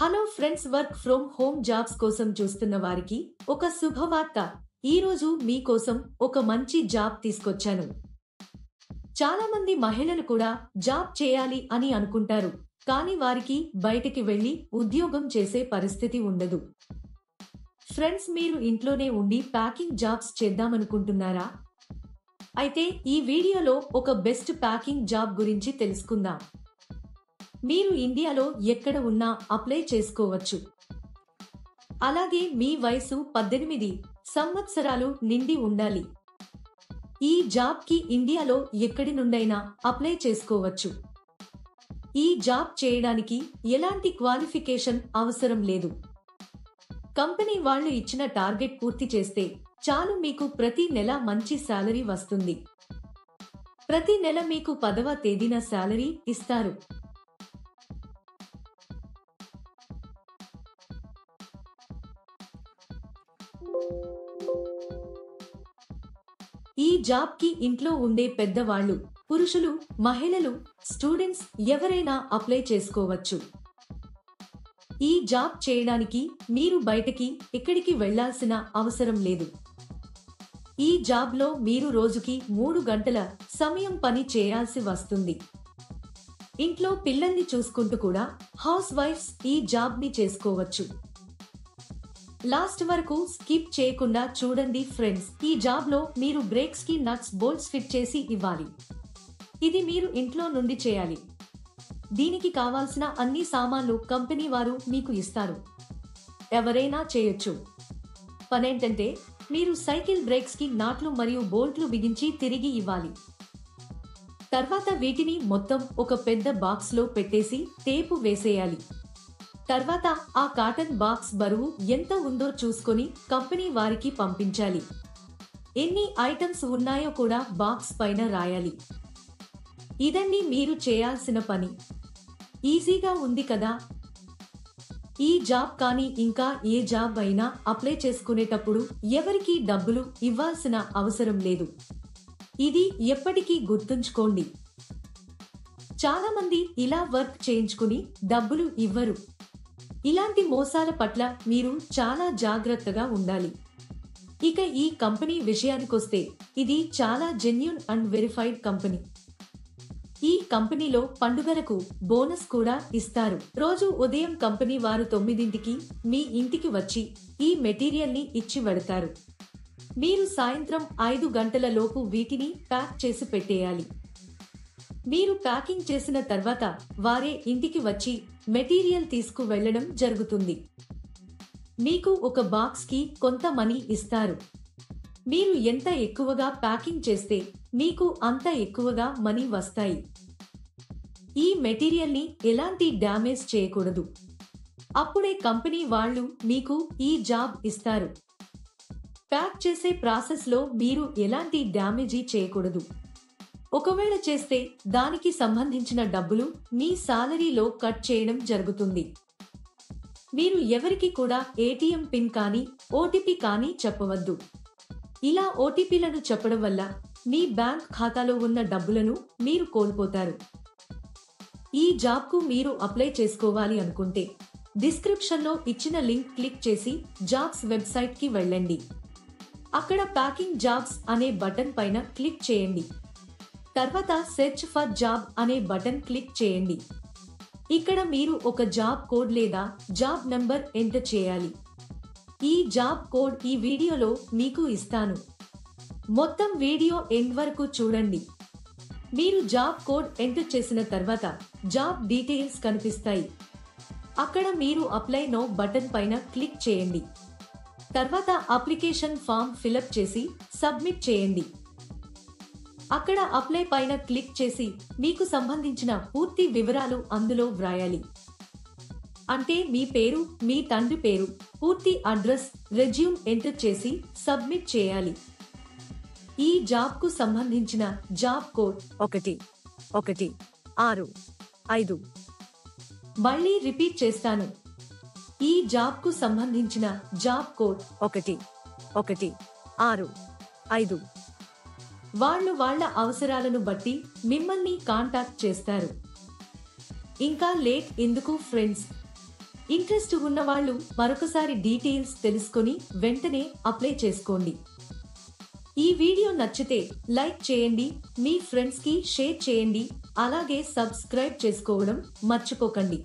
Hello friends work from home jobs కోసం చూస్తున్న వారికి ఒక శుభవార్త. ఈరోజు మీకోసం ఒక మంచి జాబ్ తీసుకొచ్చాను. చాలా మంది మహిళలు కూడా జాబ్ చేయాలి అని అనుకుంటారు కానీ వారికి బయటికి వెళ్ళి ఉద్యోగం చేసే పరిస్థితి ఉండదు. ఫ్రెండ్స్ మీరు ఇంట్లోనే ఉండి ప్యాకింగ్ జాబ్స్ చేద్దామనుకుంటున్నారా? అయితే ఈ వీడియోలో ఒక బెస్ట్ ప్యాకింగ్ జాబ్ గురించి తెలుసుకుందాం. మీరు ఇండియాలో ఎక్కడ ఉన్నా అప్లై చేసుకోవచ్చు. అలాగే మీ వయసు పద్దెనిమిది సంవత్సరాలు నిండి ఉండాలి. ఈ జాబ్కి ఇండియాలో ఎక్కడి నుండైనా అప్లై చేసుకోవచ్చు. ఈ జాబ్ చేయడానికి ఎలాంటి క్వాలిఫికేషన్ అవసరం లేదు. కంపెనీ వాళ్ళు ఇచ్చిన టార్గెట్ పూర్తి చేస్తే చాలు మీకు ప్రతి నెల మంచి శాలరీ వస్తుంది. ప్రతి నెల మీకు పదవ తేదీన శాలరీ ఇస్తారు. ఈ జాబ్కి ఇంట్లో ఉండే పెద్దవాళ్ళు పురుషులు మహిళలు స్టూడెంట్స్ ఎవరైనా అప్లై చేసుకోవచ్చు. ఈ జాబ్ చేయడానికి మీరు బయటకి ఎక్కడికి వెళ్ళాల్సిన అవసరం లేదు. ఈ జాబ్లో మీరు రోజుకి మూడు గంటల సమయం పని చేయాల్సి వస్తుంది. ఇంట్లో పిల్లల్ని చూసుకుంటూ కూడా హౌస్ వైఫ్స్ ఈ జాబ్ని చేసుకోవచ్చు. లాస్ట్ వరకు స్కిప్ చేయకుండా చూడండి ఫ్రెండ్స్. ఈ జాబ్లో మీరు బ్రేక్స్కి నట్స్ బోల్ట్స్ ఫిట్ చేసి ఇవ్వాలి. ఇది మీరు ఇంట్లో నుండి చేయాలి. దీనికి కావాల్సిన అన్ని సామాన్లు కంపెనీ వారు మీకు ఇస్తారు. ఎవరైనా చేయొచ్చు. పనేంటంటే మీరు సైకిల్ బ్రేక్స్కి నాట్లు మరియు బోల్ట్లు బిగించి తిరిగి ఇవ్వాలి. తర్వాత వీటిని మొత్తం ఒక పెద్ద బాక్స్లో పెట్టేసి టేపు వేసేయాలి. తర్వాత ఆ కాటన్ బాక్స్ బరువు ఎంత ఉందో చూసుకొని కంపెనీ వారికి పంపించాలి. ఎన్ని ఐటమ్స్ ఉన్నాయో కూడా బాక్స్ పైన రాయాలి. ఇదండి మీరు చేయాల్సిన పని. ఈజీగా ఉంది కదా. ఈ జాబ్ కానీ ఇంకా ఏ జాబ్ అయినా అప్లై చేసుకునేటప్పుడు ఎవరికీ డబ్బులు ఇవ్వాల్సిన అవసరం లేదు. ఇది ఎప్పటికీ గుర్తుంచుకోండి. చాలామంది ఇలా వర్క్ చేయించుకుని డబ్బులు ఇవ్వరు. ఇలాంటి మోసాల పట్ల మీరు చాలా జాగ్రత్తగా ఉండాలి. ఇక ఈ కంపెనీ విషయానికొస్తే ఇది చాలా జెన్యున్ అండ్ వెరిఫైడ్ కంపెనీ. ఈ కంపెనీలో పండుగలకు బోనస్ కూడా ఇస్తారు. రోజు ఉదయం కంపెనీ వారు తొమ్మిదింటికి మీ ఇంటికి వచ్చి ఈ మెటీరియల్ని ఇచ్చి వెడతారు మీరు సాయంత్రం ఐదు గంటల లోపు వీటిని ప్యాక్ చేసి పెట్టేయాలి. మీరు ప్యాకింగ్ చేసిన తర్వాత వారే ఇంటికి వచ్చి మెటీరియల్ తీసుకు వెళ్ళడం జరుగుతుంది. మీకు ఒక బాక్స్కి కొంత మనీ ఇస్తారు. మీరు ఎంత ఎక్కువగా ప్యాకింగ్ చేస్తే మీకు అంత ఎక్కువగా మనీ వస్తాయి. ఈ మెటీరియల్ని ఎలాంటి డ్యామేజ్ చేయకూడదు. అప్పుడే కంపెనీ వాళ్ళు మీకు ఈ జాబ్ ఇస్తారు. ప్యాక్ చేసే ప్రాసెస్లో మీరు ఎలాంటి డ్యామేజీ చేయకూడదు. ఒకవేళ చేస్తే దానికి సంబంధించిన డబ్బులు మీ సాలరీలో కట్ చేయడం జరుగుతుంది. మీరు ఎవరికి కూడా ఏటీఎం పిన్ కానీ ఓటీపీ కానీ చెప్పవద్దు. ఇలా ఓటీపీలను చెప్పడం వల్ల మీ బ్యాంక్ ఖాతాలో ఉన్న డబ్బులను మీరు కోల్పోతారు. ఈ జాబ్కు మీరు అప్లై చేసుకోవాలి అనుకుంటే డిస్క్రిప్షన్లో ఇచ్చిన లింక్ క్లిక్ చేసి జాబ్స్ వెబ్సైట్కి వెళ్ళండి. అక్కడ ప్యాకింగ్ జాబ్స్ అనే బటన్ పైన క్లిక్ చేయండి. తర్వాత సెర్చ్ ఫర్ జాబ్ అనే బటన్ క్లిక్ చేయండి. ఇక్కడ మీరు ఒక జాబ్ కోడ్ లేదా జాబ్ నంబర్ ఎంటర్ చేయాలి. ఈ జాబ్ కోడ్ ఈ వీడియోలో మీకు ఇస్తాను. మొత్తం వీడియో ఎండ్ వరకు చూడండి. మీరు జాబ్ కోడ్ ఎంటర్ చేసిన తర్వాత జాబ్ డీటెయిల్స్ కనిపిస్తాయి. అక్కడ మీరు అప్లై నో బటన్ పైన క్లిక్ చేయండి. తర్వాత అప్లికేషన్ ఫామ్ ఫిలప్ చేసి సబ్మిట్ చేయండి. అక్కడ అప్లై పైన క్లిక్ చేసి మీకు సంబంధించిన పూర్తి వివరాలు అందులో వ్రాయాలి. అంటే మీ పేరు మీ తండ్రి పేరు పూర్తి అడ్రస్ రెజ్యూమ్ ఎంటర్ చేసి సబ్మిట్ చేయాలి. ఈ జాబ్కు సంబంధించిన జాబ్ కోడ్ ఒకటి ఒకటి ఆరు ఐదు. మళ్ళీ రిపీట్ చేస్తాను. ఈ జాబ్కు సంబంధించిన జాబ్ కోడ్ ఒకటి ఒకటి ఆరు ఐదు. వాళ్ళు వాళ్ళ అవసరాలను బట్టి మిమ్మల్ని కాంటాక్ట్ చేస్తారు. ఇంకా లేట్ ఎందుకు ఫ్రెండ్స్ ఇంట్రెస్ట్ ఉన్నవాళ్ళు మరొకసారి డీటెయిల్స్ తెలుసుకొని వెంటనే అప్లై చేసుకోండి. ఈ వీడియో నచ్చితే లైక్ చేయండి మీ ఫ్రెండ్స్కి షేర్ చేయండి అలాగే సబ్స్క్రైబ్ చేసుకోవడం మర్చిపోకండి.